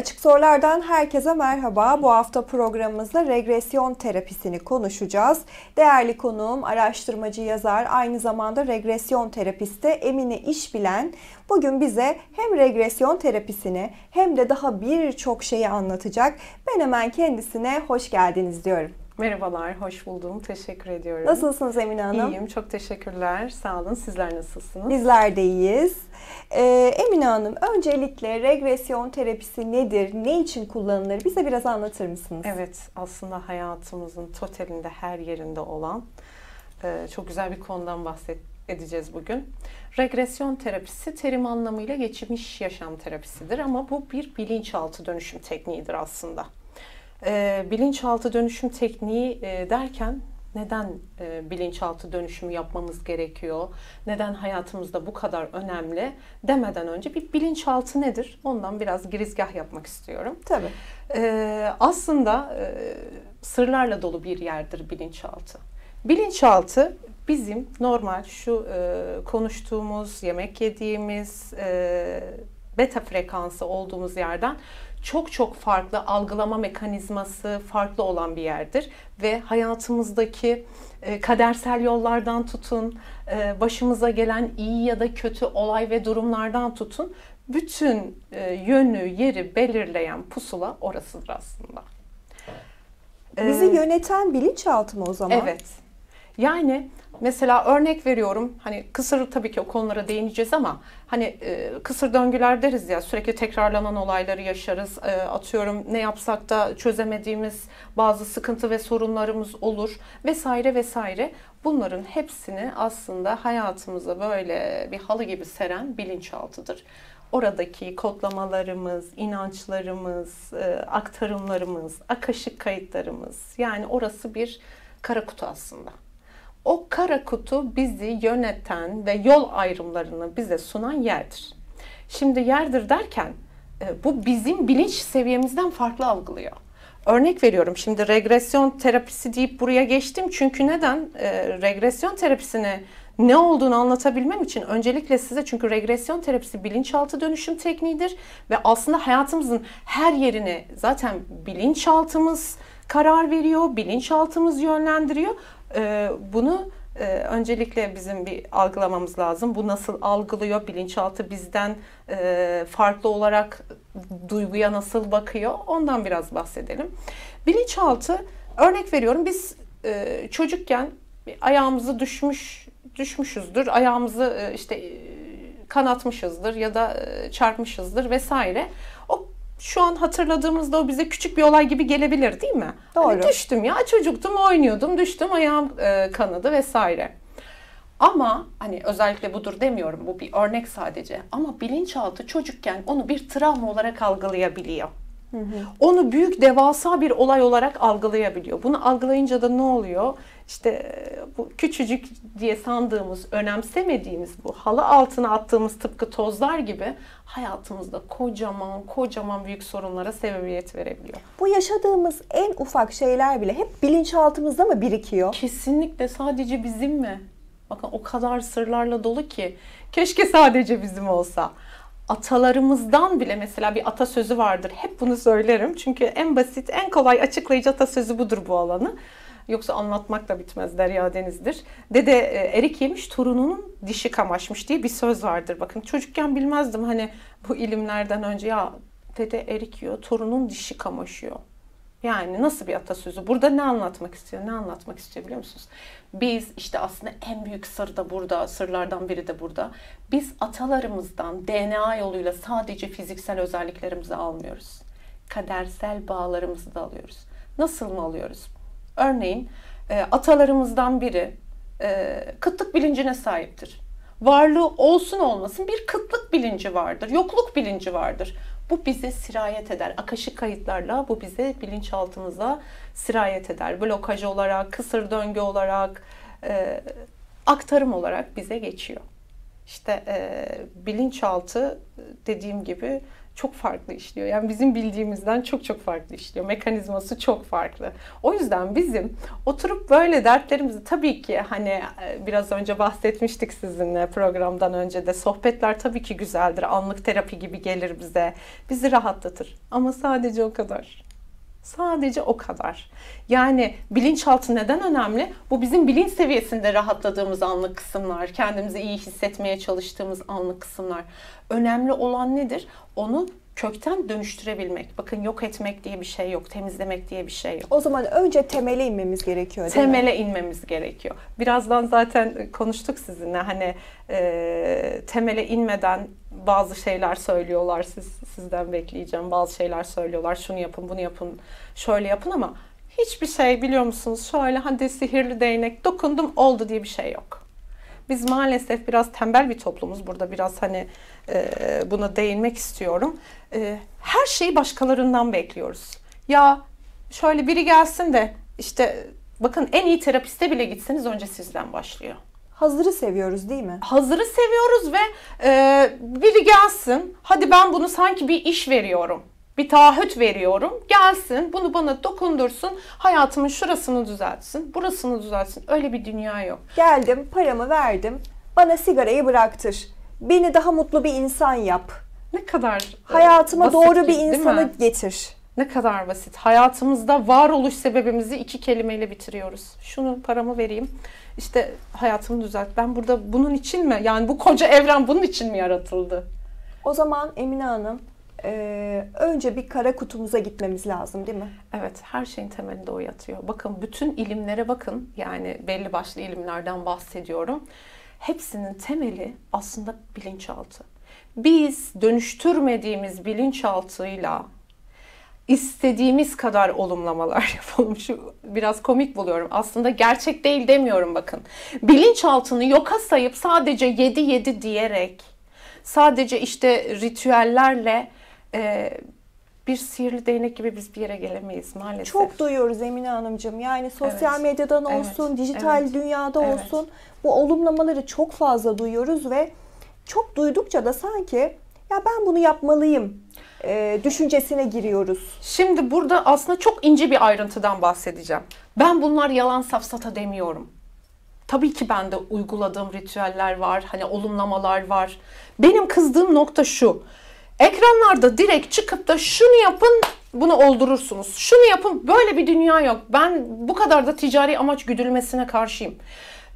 Açık Sorulardan herkese merhaba. Bu hafta programımızda regresyon terapisini konuşacağız. Değerli konuğum araştırmacı yazar, aynı zamanda regresyon terapisti Emine İşbilen bugün bize hem regresyon terapisini hem de daha birçok şeyi anlatacak. Ben hemen kendisine hoş geldiniz diyorum. Merhabalar, hoş buldum. Teşekkür ediyorum. Nasılsınız Emine Hanım? İyiyim, çok teşekkürler. Sağ olun. Sizler nasılsınız? Bizler de iyiyiz. Ee, Emine Hanım, öncelikle regresyon terapisi nedir, ne için kullanılır? Bize biraz anlatır mısınız? Evet, aslında hayatımızın totalinde her yerinde olan e, çok güzel bir konudan bahsedeceğiz bugün. Regresyon terapisi terim anlamıyla geçmiş yaşam terapisidir ama bu bir bilinçaltı dönüşüm tekniğidir aslında. E, bilinçaltı dönüşüm tekniği e, derken neden e, bilinçaltı dönüşümü yapmamız gerekiyor? Neden hayatımızda bu kadar önemli? Demeden önce bir bilinçaltı nedir? Ondan biraz girizgah yapmak istiyorum. Tabii. E, aslında e, sırlarla dolu bir yerdir bilinçaltı. Bilinçaltı bizim normal şu e, konuştuğumuz, yemek yediğimiz, e, beta frekansı olduğumuz yerden çok çok farklı algılama mekanizması farklı olan bir yerdir ve hayatımızdaki e, kadersel yollardan tutun, e, başımıza gelen iyi ya da kötü olay ve durumlardan tutun, bütün e, yönü, yeri belirleyen pusula orasıdır aslında. Bizi ee, yöneten bilinçaltı mı o zaman? Evet. Yani mesela örnek veriyorum hani kısır tabii ki o konulara değineceğiz ama hani e, kısır döngüler deriz ya sürekli tekrarlanan olayları yaşarız. E, atıyorum ne yapsak da çözemediğimiz bazı sıkıntı ve sorunlarımız olur vesaire vesaire. Bunların hepsini aslında hayatımıza böyle bir halı gibi seren bilinçaltıdır oradaki kodlamalarımız, inançlarımız, e, aktarımlarımız, akaşık kayıtlarımız yani orası bir kara kutu aslında. O kara kutu bizi yöneten ve yol ayrımlarını bize sunan yerdir. Şimdi yerdir derken e, bu bizim bilinç seviyemizden farklı algılıyor. Örnek veriyorum şimdi regresyon terapisi deyip buraya geçtim çünkü neden? E, regresyon terapisine ne olduğunu anlatabilmem için öncelikle size çünkü regresyon terapisi bilinçaltı dönüşüm tekniğidir ve aslında hayatımızın her yerine zaten bilinçaltımız karar veriyor, bilinçaltımız yönlendiriyor. Ee, bunu e, öncelikle bizim bir algılamamız lazım. Bu nasıl algılıyor? Bilinçaltı bizden e, farklı olarak duyguya nasıl bakıyor? Ondan biraz bahsedelim. Bilinçaltı örnek veriyorum biz e, çocukken ayağımızı düşmüş düşmüşüzdür. Ayağımızı işte kanatmışızdır ya da çarpmışızdır vesaire. O şu an hatırladığımızda o bize küçük bir olay gibi gelebilir değil mi? Hani Doğru. Hani düştüm ya çocuktum oynuyordum düştüm ayağım e, kanadı vesaire. Ama hani özellikle budur demiyorum bu bir örnek sadece. Ama bilinçaltı çocukken onu bir travma olarak algılayabiliyor. Hı hı. Onu büyük devasa bir olay olarak algılayabiliyor. Bunu algılayınca da ne oluyor? İşte e, bu küçücük diye sandığımız, önemsemediğimiz bu halı altına attığımız tıpkı tozlar gibi hayatımızda kocaman kocaman büyük sorunlara sebebiyet verebiliyor. Bu yaşadığımız en ufak şeyler bile hep bilinçaltımızda mı birikiyor? Kesinlikle sadece bizim mi? Bakın o kadar sırlarla dolu ki keşke sadece bizim olsa atalarımızdan bile mesela bir atasözü vardır. Hep bunu söylerim. Çünkü en basit, en kolay açıklayıcı atasözü budur bu alanı. Yoksa anlatmak da bitmez Derya Deniz'dir. Dede e, erik yemiş torununun dişi kamaşmış diye bir söz vardır. Bakın çocukken bilmezdim hani bu ilimlerden önce ya dede erik yiyor torunun dişi kamaşıyor. Yani nasıl bir atasözü? Burada ne anlatmak istiyor? Ne anlatmak istiyor biliyor musunuz? Biz işte aslında en büyük sır da burada, sırlardan biri de burada. Biz atalarımızdan DNA yoluyla sadece fiziksel özelliklerimizi almıyoruz. Kadersel bağlarımızı da alıyoruz. Nasıl mı alıyoruz? Örneğin e, atalarımızdan biri e, kıtlık bilincine sahiptir. Varlığı olsun olmasın bir kıtlık bilinci vardır, yokluk bilinci vardır. Bu bize sirayet eder. Akaşık kayıtlarla bu bize bilinçaltımıza sirayet eder. Blokaj olarak, kısır döngü olarak, e, aktarım olarak bize geçiyor. İşte e, bilinçaltı dediğim gibi çok farklı işliyor. Yani bizim bildiğimizden çok çok farklı işliyor. Mekanizması çok farklı. O yüzden bizim oturup böyle dertlerimizi tabii ki hani e, biraz önce bahsetmiştik sizinle programdan önce de sohbetler tabii ki güzeldir. Anlık terapi gibi gelir bize. Bizi rahatlatır. Ama sadece o kadar. Sadece o kadar. Yani bilinçaltı neden önemli? Bu bizim bilinç seviyesinde rahatladığımız anlık kısımlar, kendimizi iyi hissetmeye çalıştığımız anlık kısımlar. Önemli olan nedir? Onu kökten dönüştürebilmek. Bakın yok etmek diye bir şey yok, temizlemek diye bir şey yok. O zaman önce temele inmemiz gerekiyor değil Temele mi? inmemiz gerekiyor. Birazdan zaten konuştuk sizinle hani e, temele inmeden bazı şeyler söylüyorlar. Siz sizden bekleyeceğim. Bazı şeyler söylüyorlar. Şunu yapın, bunu yapın, şöyle yapın ama hiçbir şey biliyor musunuz? Şöyle hadi sihirli değnek dokundum oldu diye bir şey yok. Biz maalesef biraz tembel bir toplumuz. Burada biraz hani e, buna değinmek istiyorum. E, her şeyi başkalarından bekliyoruz. Ya şöyle biri gelsin de işte bakın en iyi terapiste bile gitseniz önce sizden başlıyor. Hazırı seviyoruz değil mi? Hazırı seviyoruz ve e, biri gelsin. Hadi ben bunu sanki bir iş veriyorum. Bir taahhüt veriyorum. Gelsin bunu bana dokundursun. Hayatımın şurasını düzeltsin. Burasını düzeltsin. Öyle bir dünya yok. Geldim, paramı verdim. Bana sigarayı bıraktır. Beni daha mutlu bir insan yap. Ne kadar e, Hayatıma basit doğru bir insanı getir. Ne kadar basit. Hayatımızda varoluş sebebimizi iki kelimeyle bitiriyoruz. Şunu paramı vereyim. İşte hayatımı düzelt. Ben burada bunun için mi? Yani bu koca evren bunun için mi yaratıldı? O zaman Emine Hanım e, önce bir kara kutumuza gitmemiz lazım değil mi? Evet, her şeyin temelinde o yatıyor. Bakın bütün ilimlere bakın. Yani belli başlı ilimlerden bahsediyorum. Hepsinin temeli aslında bilinçaltı. Biz dönüştürmediğimiz bilinçaltıyla istediğimiz kadar olumlamalar yapalım. Şu biraz komik buluyorum. Aslında gerçek değil demiyorum bakın. Bilinçaltını yoka sayıp sadece yedi yedi diyerek sadece işte ritüellerle e, bir sihirli değnek gibi biz bir yere gelemeyiz maalesef. Çok duyuyoruz Emine Hanımcığım. Yani sosyal Evet. medyadan Evet. olsun, dijital Evet. dünyada Evet. olsun bu olumlamaları çok fazla duyuyoruz ve çok duydukça da sanki ya ben bunu yapmalıyım e, düşüncesine giriyoruz. Şimdi burada aslında çok ince bir ayrıntıdan bahsedeceğim. Ben bunlar yalan safsata demiyorum. Tabii ki bende uyguladığım ritüeller var, hani olumlamalar var. Benim kızdığım nokta şu. Ekranlarda direkt çıkıp da şunu yapın, bunu oldurursunuz. Şunu yapın, böyle bir dünya yok. Ben bu kadar da ticari amaç güdülmesine karşıyım.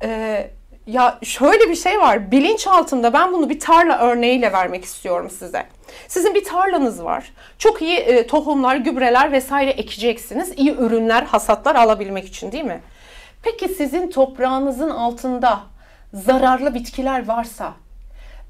Ee, ya şöyle bir şey var. Bilinç altında ben bunu bir tarla örneğiyle vermek istiyorum size. Sizin bir tarlanız var. Çok iyi e, tohumlar, gübreler vesaire ekeceksiniz. İyi ürünler, hasatlar alabilmek için değil mi? Peki sizin toprağınızın altında zararlı bitkiler varsa,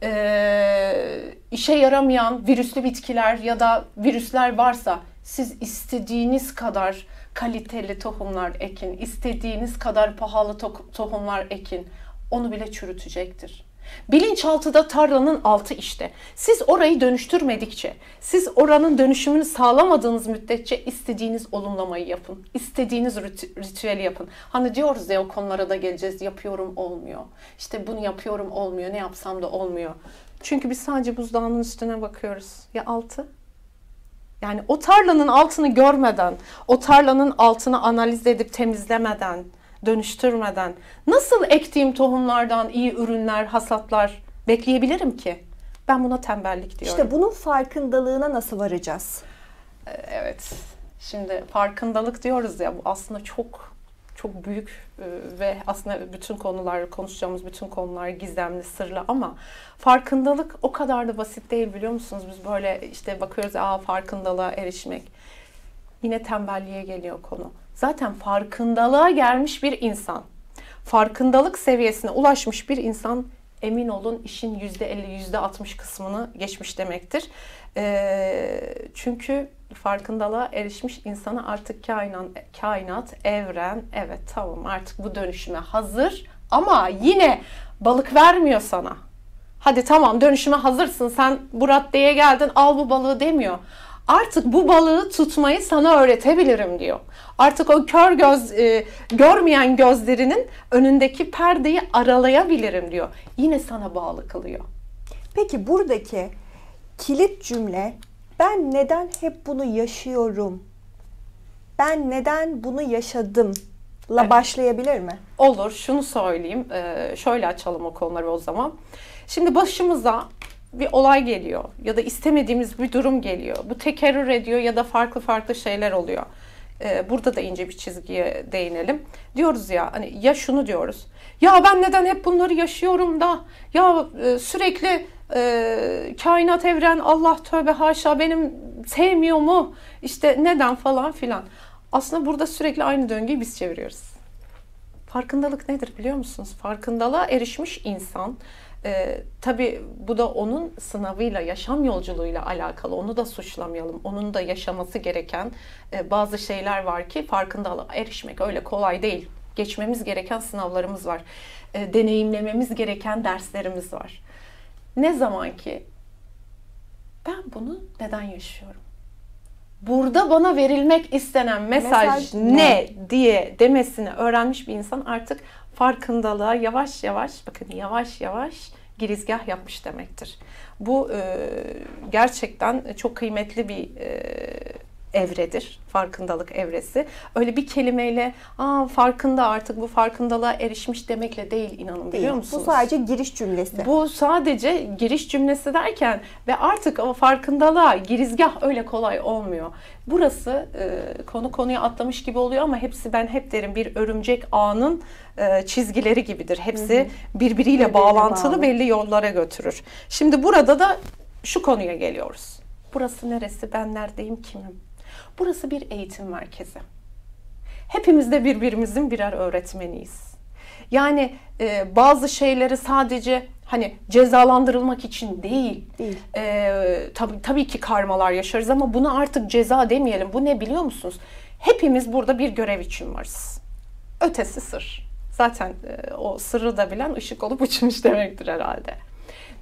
e, işe yaramayan virüslü bitkiler ya da virüsler varsa siz istediğiniz kadar kaliteli tohumlar ekin, istediğiniz kadar pahalı to- tohumlar ekin. Onu bile çürütecektir. Bilinçaltı da tarlanın altı işte. Siz orayı dönüştürmedikçe, siz oranın dönüşümünü sağlamadığınız müddetçe istediğiniz olumlamayı yapın. istediğiniz rit- ritüeli yapın. Hani diyoruz ya o konulara da geleceğiz. Yapıyorum olmuyor. İşte bunu yapıyorum olmuyor. Ne yapsam da olmuyor. Çünkü biz sadece buzdağının üstüne bakıyoruz. Ya altı? Yani o tarlanın altını görmeden, o tarlanın altını analiz edip temizlemeden, dönüştürmeden nasıl ektiğim tohumlardan iyi ürünler, hasatlar bekleyebilirim ki? Ben buna tembellik diyorum. İşte bunun farkındalığına nasıl varacağız? Evet. Şimdi farkındalık diyoruz ya bu aslında çok çok büyük e, ve aslında bütün konular konuşacağımız bütün konular gizemli, sırlı ama farkındalık o kadar da basit değil biliyor musunuz? Biz böyle işte bakıyoruz aa farkındalığa erişmek. Yine tembelliğe geliyor konu. Zaten farkındalığa gelmiş bir insan, farkındalık seviyesine ulaşmış bir insan emin olun işin %50, %60 kısmını geçmiş demektir. Ee, çünkü farkındalığa erişmiş insana artık kainat, kainat, evren, evet tamam artık bu dönüşüme hazır ama yine balık vermiyor sana. Hadi tamam dönüşüme hazırsın sen bu raddeye geldin al bu balığı demiyor. Artık bu balığı tutmayı sana öğretebilirim diyor. Artık o kör göz, e, görmeyen gözlerinin önündeki perdeyi aralayabilirim diyor. Yine sana bağlı kılıyor. Peki buradaki kilit cümle ben neden hep bunu yaşıyorum? Ben neden bunu yaşadım? La Evet. başlayabilir mi? Olur, şunu söyleyeyim. Ee, şöyle açalım o konuları o zaman. Şimdi başımıza bir olay geliyor ya da istemediğimiz bir durum geliyor. Bu tekerrür ediyor ya da farklı farklı şeyler oluyor. Ee, burada da ince bir çizgiye değinelim. Diyoruz ya hani ya şunu diyoruz. Ya ben neden hep bunları yaşıyorum da ya e, sürekli e, kainat evren Allah tövbe haşa benim sevmiyor mu? İşte neden falan filan. Aslında burada sürekli aynı döngüyü biz çeviriyoruz. Farkındalık nedir biliyor musunuz? Farkındalığa erişmiş insan, e, tabii bu da onun sınavıyla, yaşam yolculuğuyla alakalı. Onu da suçlamayalım. Onun da yaşaması gereken e, bazı şeyler var ki farkındalığa erişmek öyle kolay değil. Geçmemiz gereken sınavlarımız var. E, deneyimlememiz gereken derslerimiz var. Ne zaman ki ben bunu neden yaşıyorum? Burada bana verilmek istenen mesaj, Mesaj ne? ne? diye demesini öğrenmiş bir insan artık farkındalığa yavaş yavaş bakın yavaş yavaş girizgah yapmış demektir. Bu e, gerçekten çok kıymetli bir e, evredir. Farkındalık evresi. Öyle bir kelimeyle Aa, farkında artık bu farkındalığa erişmiş demekle değil inanın Değil. biliyor Bu musunuz? sadece giriş cümlesi. Bu sadece giriş cümlesi derken ve artık o farkındalığa girizgah öyle kolay olmuyor. Burası e, konu konuya atlamış gibi oluyor ama hepsi ben hep derim bir örümcek ağının e, çizgileri gibidir. Hepsi birbiriyle Birbirine bağlantılı bağlı. belli yollara götürür. Şimdi burada da şu konuya geliyoruz. Burası neresi? Ben neredeyim? Kimim? Burası bir eğitim merkezi. Hepimiz de birbirimizin birer öğretmeniyiz. Yani e, bazı şeyleri sadece hani cezalandırılmak için değil. Değil. E, tabii, tabii ki karmalar yaşarız ama buna artık ceza demeyelim. Bu ne biliyor musunuz? Hepimiz burada bir görev için varız. Ötesi sır. Zaten e, o sırrı da bilen ışık olup uçmuş demektir herhalde.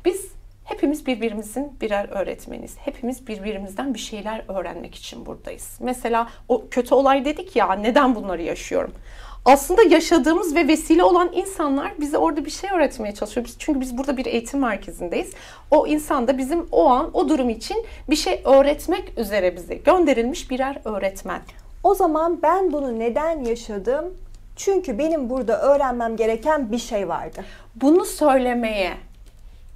Biz hepimiz birbirimizin birer öğretmeniz. Hepimiz birbirimizden bir şeyler öğrenmek için buradayız. Mesela o kötü olay dedik ya neden bunları yaşıyorum? Aslında yaşadığımız ve vesile olan insanlar bize orada bir şey öğretmeye çalışıyor. Biz, çünkü biz burada bir eğitim merkezindeyiz. O insan da bizim o an o durum için bir şey öğretmek üzere bize gönderilmiş birer öğretmen. O zaman ben bunu neden yaşadım? Çünkü benim burada öğrenmem gereken bir şey vardı. Bunu söylemeye,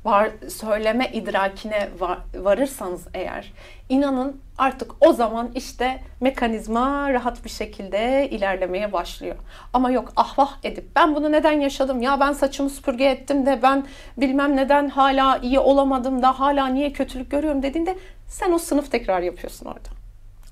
var, söyleme idrakine var- varırsanız eğer inanın artık o zaman işte mekanizma rahat bir şekilde ilerlemeye başlıyor. Ama yok ahvah edip ben bunu neden yaşadım ya ben saçımı süpürge ettim de ben bilmem neden hala iyi olamadım da hala niye kötülük görüyorum dediğinde sen o sınıf tekrar yapıyorsun orada.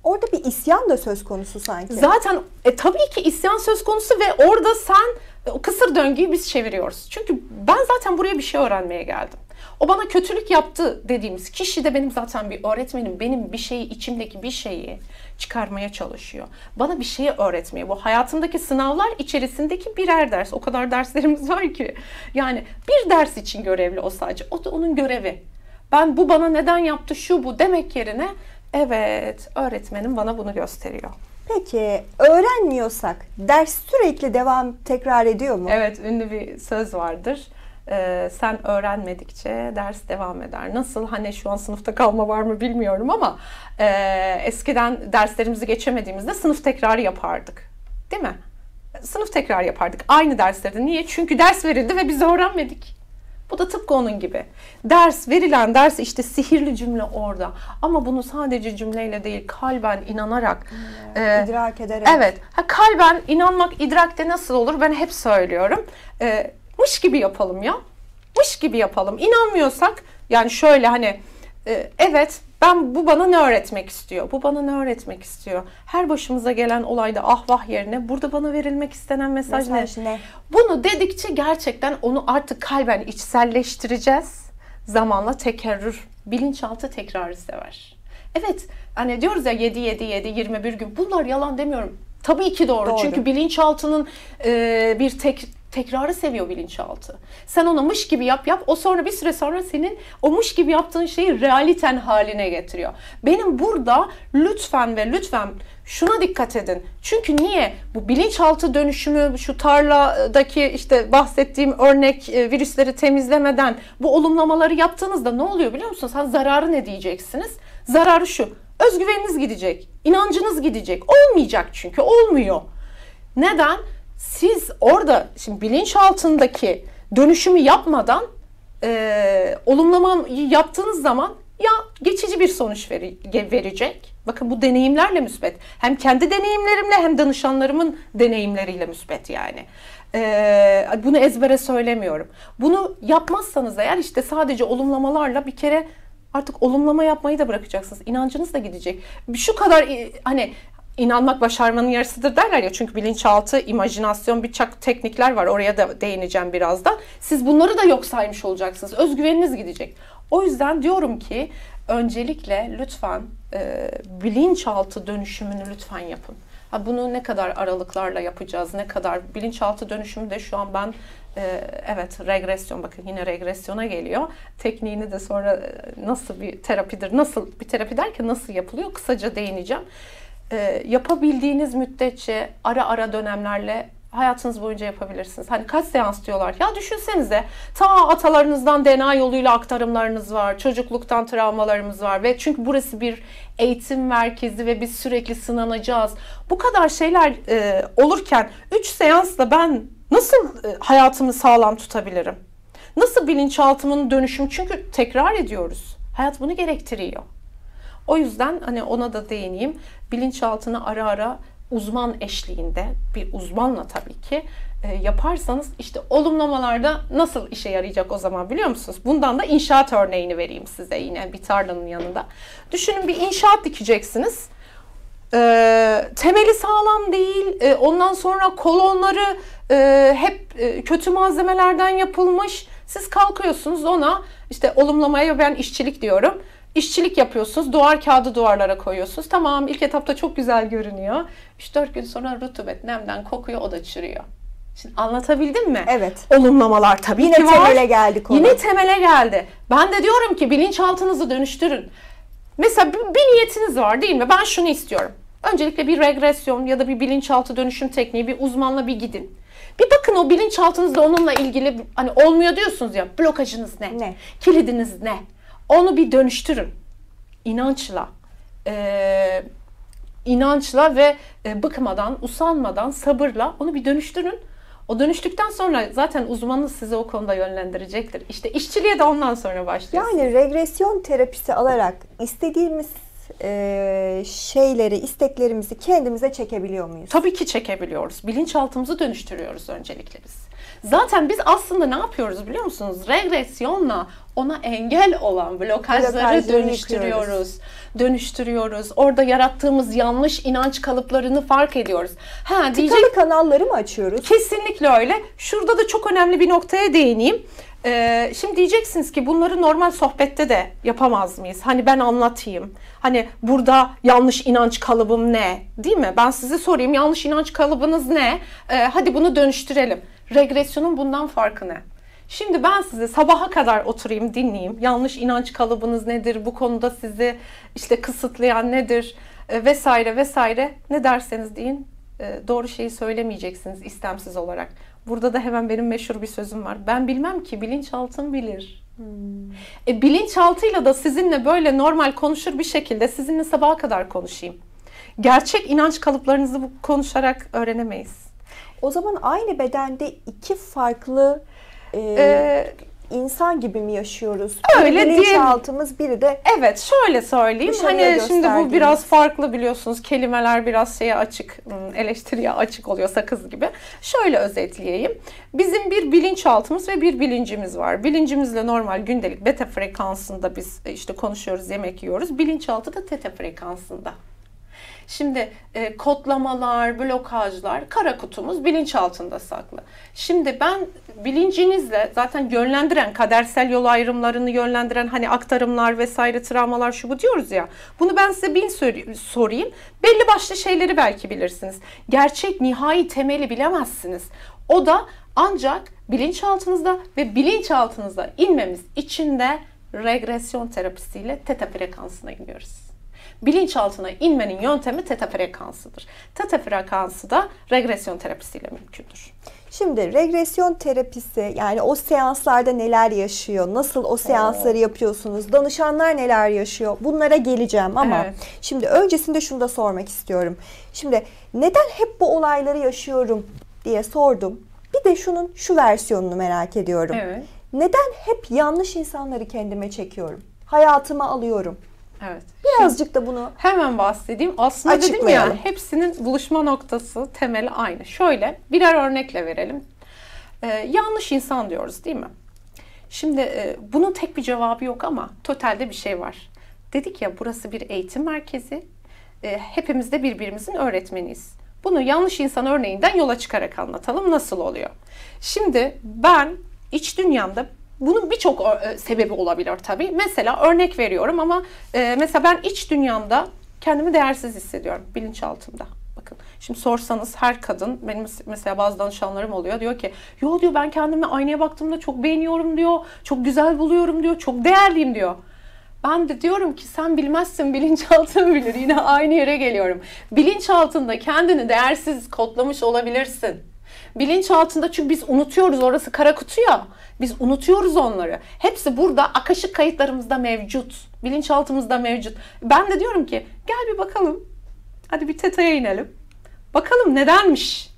Orada bir isyan da söz konusu sanki. Zaten e, tabii ki isyan söz konusu ve orada sen e, o kısır döngüyü biz çeviriyoruz. Çünkü ben zaten buraya bir şey öğrenmeye geldim. O bana kötülük yaptı dediğimiz kişi de benim zaten bir öğretmenim. Benim bir şeyi, içimdeki bir şeyi çıkarmaya çalışıyor. Bana bir şeyi öğretmeye. Bu hayatımdaki sınavlar içerisindeki birer ders. O kadar derslerimiz var ki. Yani bir ders için görevli o sadece. O da onun görevi. Ben bu bana neden yaptı şu bu demek yerine evet öğretmenim bana bunu gösteriyor. Peki öğrenmiyorsak ders sürekli devam tekrar ediyor mu? Evet, ünlü bir söz vardır. Ee, sen öğrenmedikçe ders devam eder. Nasıl hani şu an sınıfta kalma var mı bilmiyorum ama e, eskiden derslerimizi geçemediğimizde sınıf tekrarı yapardık. Değil mi? Sınıf tekrar yapardık. Aynı derslerde. Niye? Çünkü ders verildi ve biz öğrenmedik. Bu da tıpkı onun gibi. Ders, verilen ders işte sihirli cümle orada. Ama bunu sadece cümleyle değil, kalben inanarak e, İdrak ederek. Evet. Ha, kalben inanmak idrakte nasıl olur? Ben hep söylüyorum. Ee, mış gibi yapalım ya. Mış gibi yapalım. İnanmıyorsak yani şöyle hani e, evet ben bu bana ne öğretmek istiyor? Bu bana ne öğretmek istiyor? Her başımıza gelen olayda ah vah yerine burada bana verilmek istenen mesaj, Mesaj ne? ne? Bunu dedikçe gerçekten onu artık kalben içselleştireceğiz. Zamanla tekerrür, bilinçaltı tekrarı sever. Evet, hani diyoruz ya 7 7 7 21 gün. Bunlar yalan demiyorum. Tabii ki doğru. Doğru. Çünkü bilinçaltının e, bir tek Tekrarı seviyor bilinçaltı. Sen ona mış gibi yap yap o sonra bir süre sonra senin o mış gibi yaptığın şeyi realiten haline getiriyor. Benim burada lütfen ve lütfen şuna dikkat edin. Çünkü niye? Bu bilinçaltı dönüşümü şu tarladaki işte bahsettiğim örnek e, virüsleri temizlemeden bu olumlamaları yaptığınızda ne oluyor biliyor musunuz? Ha, zararı ne diyeceksiniz? Zararı şu. Özgüveniniz gidecek. inancınız gidecek. Olmayacak çünkü. Olmuyor. Neden? Siz orada şimdi bilinçaltındaki dönüşümü yapmadan e, olumlama yaptığınız zaman ya geçici bir sonuç verecek. Bakın bu deneyimlerle müsbet. Hem kendi deneyimlerimle hem danışanlarımın deneyimleriyle müsbet yani. Ee, bunu ezbere söylemiyorum. Bunu yapmazsanız eğer işte sadece olumlamalarla bir kere artık olumlama yapmayı da bırakacaksınız. İnancınız da gidecek. Şu kadar hani inanmak başarmanın yarısıdır derler ya çünkü bilinçaltı, imajinasyon birçok teknikler var. Oraya da değineceğim birazdan. Siz bunları da yok saymış olacaksınız. Özgüveniniz gidecek. O yüzden diyorum ki öncelikle lütfen e, bilinçaltı dönüşümünü lütfen yapın. Ha, bunu ne kadar aralıklarla yapacağız, ne kadar bilinçaltı dönüşümü de şu an ben e, evet regresyon bakın yine regresyona geliyor. Tekniğini de sonra e, nasıl bir terapidir, nasıl bir terapi derken nasıl yapılıyor kısaca değineceğim. E, yapabildiğiniz müddetçe ara ara dönemlerle hayatınız boyunca yapabilirsiniz. Hani kaç seans diyorlar. Ya düşünsenize ta atalarınızdan DNA yoluyla aktarımlarınız var. Çocukluktan travmalarımız var ve çünkü burası bir eğitim merkezi ve biz sürekli sınanacağız. Bu kadar şeyler e, olurken 3 seansla ben nasıl e, hayatımı sağlam tutabilirim? Nasıl bilinçaltımın dönüşüm? Çünkü tekrar ediyoruz. Hayat bunu gerektiriyor. O yüzden hani ona da değineyim. Bilinçaltını ara ara uzman eşliğinde bir uzmanla tabii ki e, yaparsanız işte olumlamalarda nasıl işe yarayacak o zaman biliyor musunuz? Bundan da inşaat örneğini vereyim size yine bir tarlanın yanında. Düşünün bir inşaat dikeceksiniz. E, temeli sağlam değil. E, ondan sonra kolonları e, hep e, kötü malzemelerden yapılmış. Siz kalkıyorsunuz ona işte olumlamaya ben işçilik diyorum işçilik yapıyorsunuz. Duvar kağıdı duvarlara koyuyorsunuz. Tamam ilk etapta çok güzel görünüyor. 3-4 gün sonra rutubet nemden kokuyor o da çürüyor. Şimdi anlatabildim mi? Evet. Olumlamalar tabii Yine ki var. temele geldi konu. Yine temele geldi. Ben de diyorum ki bilinçaltınızı dönüştürün. Mesela bir, bir niyetiniz var değil mi? Ben şunu istiyorum. Öncelikle bir regresyon ya da bir bilinçaltı dönüşüm tekniği bir uzmanla bir gidin. Bir bakın o bilinçaltınızda onunla ilgili hani olmuyor diyorsunuz ya blokajınız ne? Ne? Kilidiniz ne? Onu bir dönüştürün. İnançla. Ee, inançla ve e, bıkmadan, usanmadan, sabırla onu bir dönüştürün. O dönüştükten sonra zaten uzmanınız size o konuda yönlendirecektir. İşte işçiliğe de ondan sonra başlıyorsunuz. Yani regresyon terapisi alarak istediğimiz e, şeyleri, isteklerimizi kendimize çekebiliyor muyuz? Tabii ki çekebiliyoruz. Bilinçaltımızı dönüştürüyoruz öncelikle biz. Zaten biz aslında ne yapıyoruz biliyor musunuz? Regresyonla ona engel olan blokajları Blokajları dönüştürüyoruz. yıkıyoruz. Dönüştürüyoruz. Orada yarattığımız yanlış inanç kalıplarını fark ediyoruz. Ha diyecek Tıkalı kanalları mı açıyoruz? Kesinlikle öyle. Şurada da çok önemli bir noktaya değineyim. Ee, şimdi diyeceksiniz ki bunları normal sohbette de yapamaz mıyız? Hani ben anlatayım. Hani burada yanlış inanç kalıbım ne? Değil mi? Ben size sorayım yanlış inanç kalıbınız ne? Ee, hadi bunu dönüştürelim. Regresyonun bundan farkı ne? Şimdi ben size sabaha kadar oturayım dinleyeyim. Yanlış inanç kalıbınız nedir? Bu konuda sizi işte kısıtlayan nedir? E, vesaire vesaire. Ne derseniz deyin e, doğru şeyi söylemeyeceksiniz istemsiz olarak. Burada da hemen benim meşhur bir sözüm var. Ben bilmem ki bilinçaltım bilir. Hmm. E, bilinçaltıyla da sizinle böyle normal konuşur bir şekilde sizinle sabaha kadar konuşayım. Gerçek inanç kalıplarınızı bu konuşarak öğrenemeyiz. O zaman aynı bedende iki farklı e, ee, insan gibi mi yaşıyoruz? Öyle biri bilinçaltımız biri de Evet şöyle söyleyeyim. Hani şimdi bu biraz farklı biliyorsunuz. Kelimeler biraz şeye açık, hmm, eleştiriye açık oluyor sakız gibi. Şöyle özetleyeyim. Bizim bir bilinçaltımız ve bir bilincimiz var. Bilincimizle normal gündelik beta frekansında biz işte konuşuyoruz, yemek yiyoruz. Bilinçaltı da teta frekansında. Şimdi e, kodlamalar, blokajlar, kara kutumuz bilinç altında saklı. Şimdi ben bilincinizle zaten yönlendiren, kadersel yol ayrımlarını yönlendiren hani aktarımlar vesaire travmalar şu bu diyoruz ya. Bunu ben size bin sorayım. Belli başlı şeyleri belki bilirsiniz. Gerçek nihai temeli bilemezsiniz. O da Ancak bilinçaltınızda ve bilinçaltınızda inmemiz için de regresyon terapisiyle teta frekansına iniyoruz. Bilinçaltına inmenin yöntemi teta frekansıdır. Teta frekansı da regresyon terapisiyle mümkündür. Şimdi regresyon terapisi yani o seanslarda neler yaşıyor? Nasıl o seansları yapıyorsunuz? Danışanlar neler yaşıyor? Bunlara geleceğim ama Evet. şimdi öncesinde şunu da sormak istiyorum. Şimdi neden hep bu olayları yaşıyorum diye sordum. Bir de şunun şu versiyonunu merak ediyorum. Evet. Neden hep yanlış insanları kendime çekiyorum? Hayatıma alıyorum. Evet. Birazcık da bunu Hemen bahsedeyim. Aslında dedim ya hepsinin buluşma noktası, temeli aynı. Şöyle birer örnekle verelim. Ee, yanlış insan diyoruz değil mi? Şimdi e, bunun tek bir cevabı yok ama totalde bir şey var. Dedik ya burası bir eğitim merkezi. E, hepimiz de birbirimizin öğretmeniyiz. Bunu yanlış insan örneğinden yola çıkarak anlatalım nasıl oluyor. Şimdi ben iç dünyamda bunun birçok e, sebebi olabilir tabii. Mesela örnek veriyorum ama e, mesela ben iç dünyamda kendimi değersiz hissediyorum bilinçaltımda. Bakın şimdi sorsanız her kadın benim mes- mesela bazı danışanlarım oluyor diyor ki yo diyor ben kendime aynaya baktığımda çok beğeniyorum diyor. Çok güzel buluyorum diyor. Çok değerliyim diyor. Ben de diyorum ki sen bilmezsin bilinçaltın bilir. Yine aynı yere geliyorum. Bilinçaltında kendini değersiz kodlamış olabilirsin. Bilinçaltında çünkü biz unutuyoruz orası kara kutu ya. Biz unutuyoruz onları. Hepsi burada akaşık kayıtlarımızda mevcut. Bilinçaltımızda mevcut. Ben de diyorum ki gel bir bakalım. Hadi bir teta'ya inelim. Bakalım nedenmiş?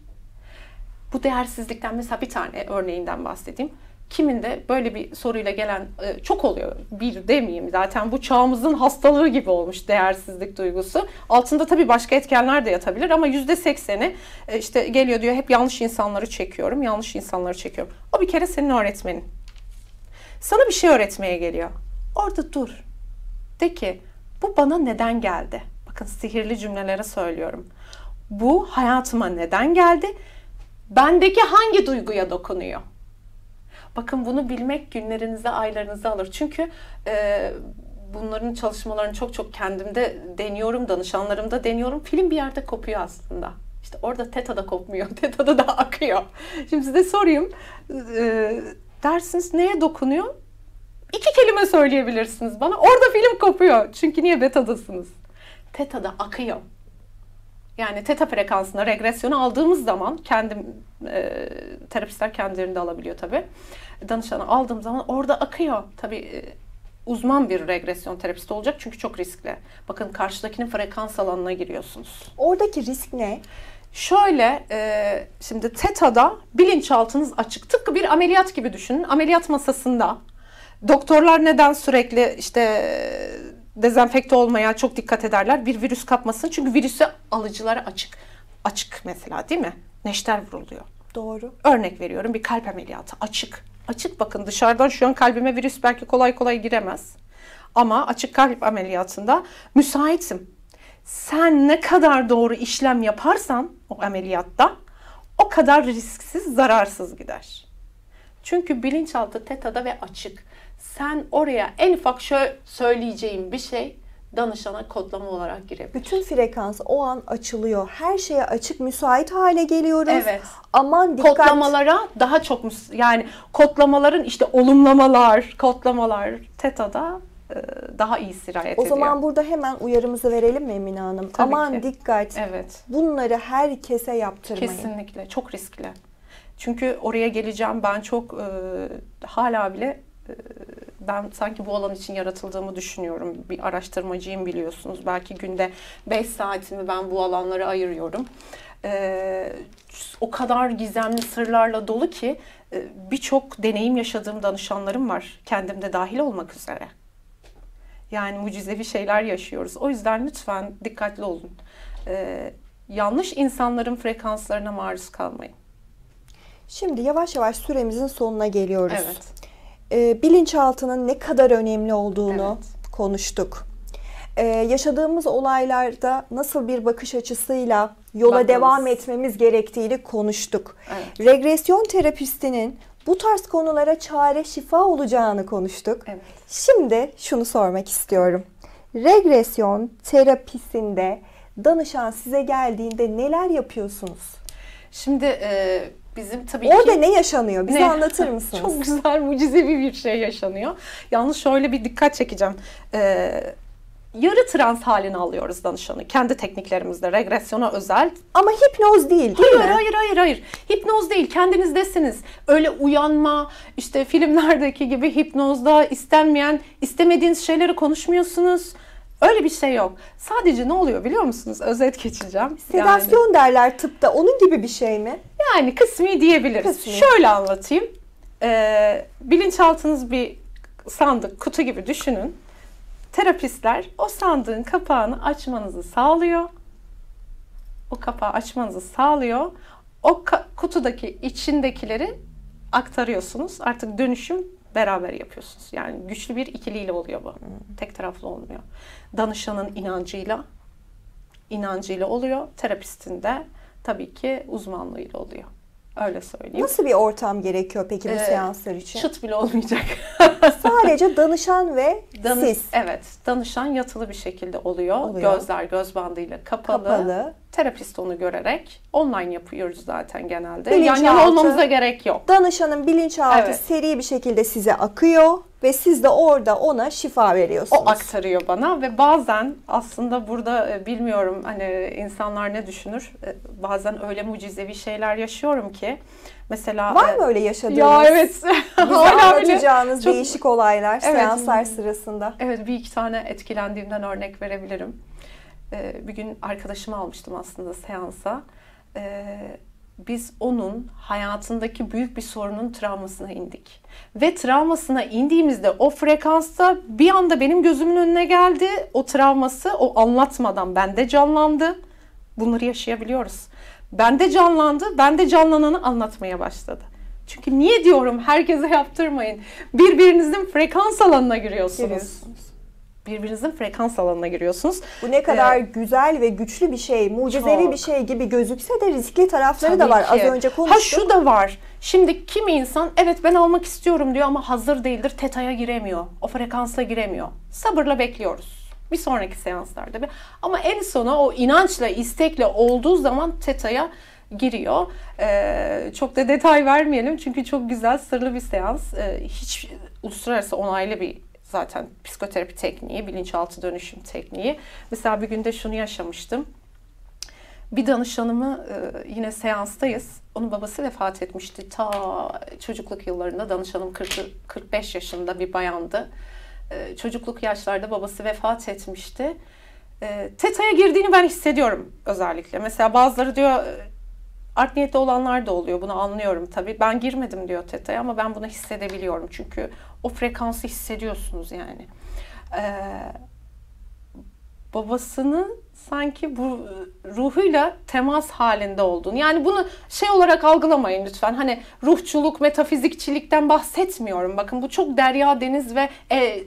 Bu değersizlikten mesela bir tane örneğinden bahsedeyim. Kiminde böyle bir soruyla gelen e, çok oluyor. Bir demeyeyim zaten bu çağımızın hastalığı gibi olmuş değersizlik duygusu. Altında tabii başka etkenler de yatabilir ama yüzde sekseni e, işte geliyor diyor hep yanlış insanları çekiyorum, yanlış insanları çekiyorum. O bir kere senin öğretmenin. Sana bir şey öğretmeye geliyor. Orada dur. De ki bu bana neden geldi? Bakın sihirli cümlelere söylüyorum. Bu hayatıma neden geldi? Bendeki hangi duyguya dokunuyor? Bakın bunu bilmek günlerinizi, aylarınızı alır. Çünkü e, bunların çalışmalarını çok çok kendimde deniyorum, danışanlarımda deniyorum. Film bir yerde kopuyor aslında. İşte orada teta'da kopmuyor, teta'da da akıyor. Şimdi size sorayım. E, dersiniz neye dokunuyor? İki kelime söyleyebilirsiniz bana. Orada film kopuyor. Çünkü niye betadasınız? Teta'da akıyor. Yani teta frekansına regresyonu aldığımız zaman kendim e, terapistler kendilerinde alabiliyor tabi. Danışanı aldığım zaman orada akıyor. Tabi e, uzman bir regresyon terapisti olacak çünkü çok riskli. Bakın karşıdakinin frekans alanına giriyorsunuz. oradaki risk ne? Şöyle, e, şimdi TETA'da bilinçaltınız açık. Tıpkı bir ameliyat gibi düşünün. Ameliyat masasında doktorlar neden sürekli işte dezenfekte olmaya çok dikkat ederler? Bir virüs kapmasın. Çünkü virüse alıcıları açık. Açık mesela değil mi? Neşter vuruluyor. Doğru. Örnek veriyorum bir kalp ameliyatı açık. Açık bakın dışarıdan şu an kalbime virüs belki kolay kolay giremez. Ama açık kalp ameliyatında müsaitim. Sen ne kadar doğru işlem yaparsan o ameliyatta o kadar risksiz, zararsız gider. Çünkü bilinçaltı tetada ve açık. Sen oraya en ufak şöyle söyleyeceğim bir şey danışana kodlama olarak girebilir. Bütün frekans o an açılıyor. Her şeye açık, müsait hale geliyoruz. Evet. Aman dikkat. kodlamalara daha çok yani kodlamaların işte olumlamalar, kodlamalar TETA'da e, daha iyi sirayet O ediyor. zaman burada hemen uyarımızı verelim mi Emine Hanım? Tabii Aman ki. dikkat. evet. Bunları herkese yaptırmayın. Kesinlikle çok riskli. Çünkü oraya geleceğim ben çok e, hala bile ben sanki bu alan için yaratıldığımı düşünüyorum. Bir araştırmacıyım biliyorsunuz. Belki günde 5 saatimi ben bu alanlara ayırıyorum. E, o kadar gizemli sırlarla dolu ki e, birçok deneyim yaşadığım danışanlarım var. Kendim de dahil olmak üzere. Yani mucizevi şeyler yaşıyoruz. O yüzden lütfen dikkatli olun. E, yanlış insanların frekanslarına maruz kalmayın. Şimdi yavaş yavaş süremizin sonuna geliyoruz. Evet. Ee, bilinçaltının ne kadar önemli olduğunu Evet. konuştuk. Ee, yaşadığımız olaylarda nasıl bir bakış açısıyla yola Bakmamız. devam etmemiz gerektiğini konuştuk. Evet. Regresyon terapistinin bu tarz konulara çare şifa olacağını konuştuk. Evet. Şimdi şunu sormak istiyorum. Regresyon terapisinde danışan size geldiğinde neler yapıyorsunuz? Şimdi e, bizim tabii ki Orada ne yaşanıyor? Bize Ne? anlatır mısınız? çok güzel mucizevi bir şey yaşanıyor. Yalnız şöyle bir dikkat çekeceğim. Ee, yarı trans halini alıyoruz danışanı. Kendi tekniklerimizde regresyona özel. Ama hipnoz değil değil Hayır mi? hayır hayır hayır. Hipnoz değil. Kendinizdesiniz. Öyle uyanma işte filmlerdeki gibi hipnozda istenmeyen, istemediğiniz şeyleri konuşmuyorsunuz. Öyle bir şey yok. Sadece ne oluyor biliyor musunuz? Özet geçeceğim. Yani- Sedasyon derler tıpta. Onun gibi bir şey mi? Yani kısmi diyebiliriz. Kısmi. Şöyle anlatayım. Ee, bilinçaltınız bir sandık, kutu gibi düşünün. Terapistler o sandığın kapağını açmanızı sağlıyor. O kapağı açmanızı sağlıyor. O kutudaki içindekileri aktarıyorsunuz. Artık dönüşüm beraber yapıyorsunuz. Yani güçlü bir ikiliyle oluyor bu. Tek taraflı olmuyor. Danışanın inancıyla inancıyla oluyor. Terapistin de tabii ki uzmanlığıyla oluyor. Öyle söyleyeyim. Nasıl bir ortam gerekiyor peki bu Ee, seanslar için? Çıt bile olmayacak. Sadece danışan ve Danı- siz Evet. Danışan yatılı bir şekilde oluyor. Oluyor. Gözler göz bandıyla kapalı. kapalı. Terapist onu görerek online yapıyoruz zaten genelde. Bilinçaltı. Yan yana olmamıza gerek yok. Danışanın bilinçaltı Evet. seri bir şekilde size akıyor ve siz de orada ona şifa veriyorsunuz. O aktarıyor bana ve bazen aslında burada e, bilmiyorum hani insanlar ne düşünür. E, Bazen öyle mucizevi şeyler yaşıyorum ki mesela Var e, mı öyle yaşadığınız? Ya evet. Bize anlatacağınız çok- değişik olaylar Evet. seanslar sırasında. Evet bir iki tane etkilendiğimden örnek verebilirim. Ee, bir gün arkadaşımı almıştım aslında seansa. Ee, biz onun hayatındaki büyük bir sorunun travmasına indik. Ve travmasına indiğimizde o frekansta bir anda benim gözümün önüne geldi. O travması o anlatmadan bende canlandı. Bunları yaşayabiliyoruz. Bende canlandı, bende canlananı anlatmaya başladı. Çünkü niye diyorum herkese yaptırmayın. Birbirinizin frekans alanına giriyorsunuz. Giriyorsunuz. Birbirinizin frekans alanına giriyorsunuz. Bu ne kadar güzel ve güçlü bir şey, mucizevi Çok. bir şey gibi gözükse de riskli tarafları da var. ki. Az önce Ha konuştuk. şu da var. Şimdi kimi insan evet ben almak istiyorum diyor ama hazır değildir. Teta'ya giremiyor. O frekansa giremiyor. Sabırla bekliyoruz. Bir sonraki seanslarda. bir- Ama en sona o inançla, istekle olduğu zaman Teta'ya giriyor. Ee, çok da detay vermeyelim çünkü çok güzel, sırlı bir seans. Ee, hiç uluslararası onaylı bir zaten psikoterapi tekniği, bilinçaltı dönüşüm tekniği. Mesela bir günde şunu yaşamıştım. Bir danışanımı e, yine seanstayız. Onun babası vefat etmişti. Ta çocukluk yıllarında danışanım 40, 45 yaşında bir bayandı. E, Çocukluk yaşlarda babası vefat etmişti. E, Teta'ya girdiğini ben hissediyorum özellikle. Mesela bazıları diyor e, art niyetli olanlar da oluyor. Bunu anlıyorum tabii. Ben girmedim diyor Teta'ya ama ben bunu hissedebiliyorum. Çünkü o frekansı hissediyorsunuz yani. Eee babasının sanki bu ruhuyla temas halinde olduğunu. Yani bunu şey olarak algılamayın lütfen. Hani ruhçuluk, metafizikçilikten bahsetmiyorum. Bakın bu çok derya deniz ve e,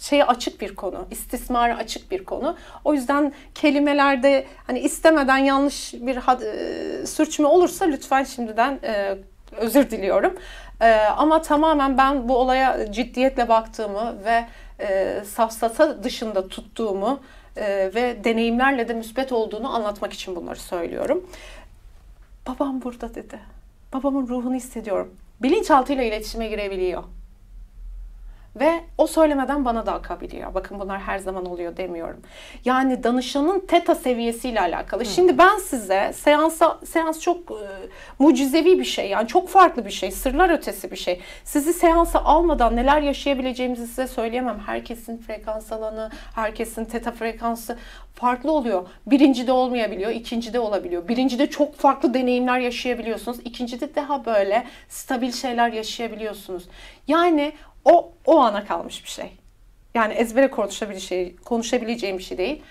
şeye açık bir konu. istismara açık bir konu. O yüzden kelimelerde hani istemeden yanlış bir had, e, sürçme olursa lütfen şimdiden e, özür diliyorum. E, ama tamamen ben bu olaya ciddiyetle baktığımı ve e, safsata dışında tuttuğumu e, ve deneyimlerle de müspet olduğunu anlatmak için bunları söylüyorum. Babam burada dedi. Babamın ruhunu hissediyorum. Bilinçaltıyla iletişime girebiliyor. Ve o söylemeden bana da akabiliyor. Bakın bunlar her zaman oluyor demiyorum. Yani danışanın teta seviyesiyle alakalı. Şimdi ben size seansa seans çok e, mucizevi bir şey. Yani çok farklı bir şey. Sırlar ötesi bir şey. Sizi seansa almadan neler yaşayabileceğimizi size söyleyemem. Herkesin frekans alanı, herkesin teta frekansı farklı oluyor. Birincide olmayabiliyor, ikincide olabiliyor. Birincide çok farklı deneyimler yaşayabiliyorsunuz. İkincide daha böyle stabil şeyler yaşayabiliyorsunuz. Yani o o ana kalmış bir şey. Yani ezbere konuşabileceğim şey, konuşabileceğim bir şey değil.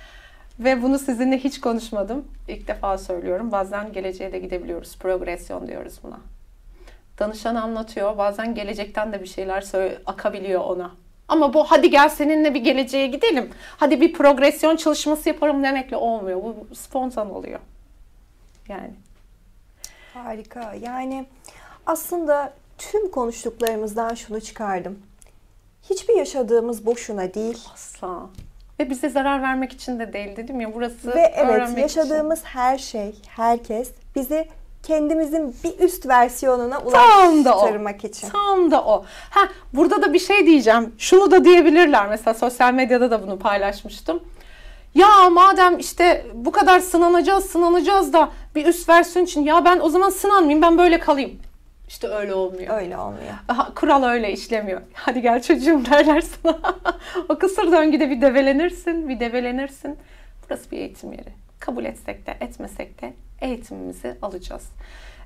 Ve bunu sizinle hiç konuşmadım. İlk defa söylüyorum. Bazen geleceğe de gidebiliyoruz. Progresyon diyoruz buna. Danışan anlatıyor. Bazen gelecekten de bir şeyler akabiliyor ona. Ama bu hadi gel seninle bir geleceğe gidelim. Hadi bir progresyon çalışması yaparım demekle olmuyor. Bu spontan oluyor. Yani. Harika. Yani aslında tüm konuştuklarımızdan şunu çıkardım. Hiçbir yaşadığımız boşuna değil. Asla. Ve bize zarar vermek için de değil dedim ya burası Ve evet öğrenmek için. yaşadığımız her şey, herkes bizi kendimizin bir üst versiyonuna Tam da o. ulaştırmak için. Tam da o. Ha burada da bir şey diyeceğim. Şunu da diyebilirler. Mesela sosyal medyada da bunu paylaşmıştım. Ya madem işte bu kadar sınanacağız, sınanacağız da bir üst versiyon için ya ben o zaman sınanmayayım, ben böyle kalayım. İşte öyle olmuyor. Öyle olmuyor. Aha, kural öyle işlemiyor. Hadi gel çocuğum derler sana. o kısır döngüde bir develenirsin, bir develenirsin. Burası bir eğitim yeri. Kabul etsek de etmesek de eğitimimizi alacağız.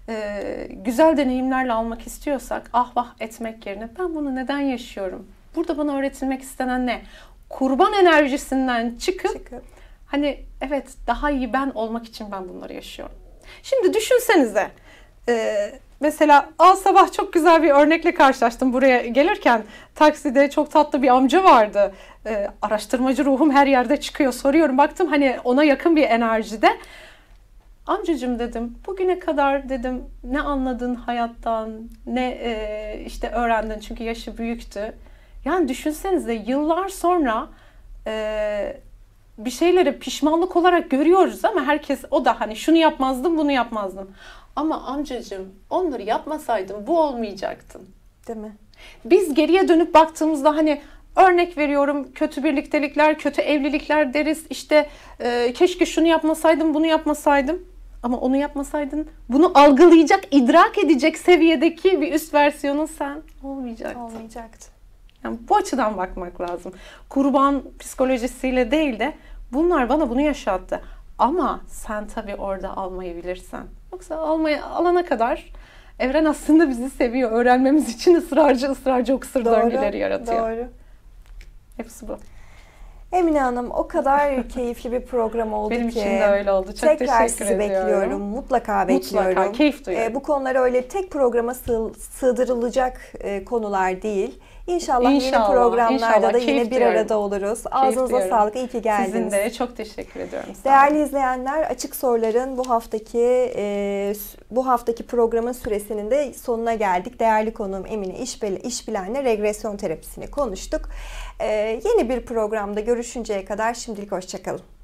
Ee, güzel deneyimlerle almak istiyorsak ah vah etmek yerine ben bunu neden yaşıyorum? Burada bana öğretilmek istenen ne? Kurban enerjisinden çıkıp Çıkıp Hani evet daha iyi ben olmak için ben bunları yaşıyorum. Şimdi düşünsenize. e, mesela al sabah çok güzel bir örnekle karşılaştım buraya gelirken. Takside çok tatlı bir amca vardı. E, araştırmacı ruhum her yerde çıkıyor. Soruyorum baktım hani ona yakın bir enerjide. Amcacım dedim bugüne kadar dedim ne anladın hayattan ne e, işte öğrendin çünkü yaşı büyüktü. Yani düşünsenize yıllar sonra e, bir şeyleri pişmanlık olarak görüyoruz ama herkes o da hani şunu yapmazdım bunu yapmazdım. Ama amcacım onları yapmasaydım bu olmayacaktın. değil mi? Biz geriye dönüp baktığımızda hani örnek veriyorum kötü birliktelikler, kötü evlilikler deriz. İşte e, keşke şunu yapmasaydım, bunu yapmasaydım. Ama onu yapmasaydın bunu algılayacak, idrak edecek seviyedeki bir üst versiyonun sen olmayacaktın. Olmayacaktı. Yani bu açıdan bakmak lazım. Kurban psikolojisiyle değil de bunlar bana bunu yaşattı. Ama sen tabii orada almayı bilirsen. Yoksa almaya alana kadar evren aslında bizi seviyor. Öğrenmemiz için ısrarcı ısrarcı o kısır döngüleri yaratıyor. Doğru. Hepsi bu. Emine Hanım o kadar keyifli bir program oldu Benim ki. için de öyle oldu. Çok Tekrar teşekkür sizi ediyorum. bekliyorum. Mutlaka bekliyorum. Mutlaka, keyif duyuyorum. Ee, bu konular öyle tek programa sığ- sığdırılacak e, konular değil. İnşallah, yeni İnşallah, programlarda inşallah. da yine Keyif bir duyuyorum. arada oluruz. Ağzınıza duyuyorum. sağlık. İyi ki geldiniz. Sizin de çok teşekkür ediyorum. Değerli izleyenler, Açık Sorular'ın bu haftaki e, bu haftaki programın süresinin de sonuna geldik. Değerli konuğum Emine İşbilen'le regresyon terapisini konuştuk. E, yeni bir programda görüşünceye kadar şimdilik hoşçakalın.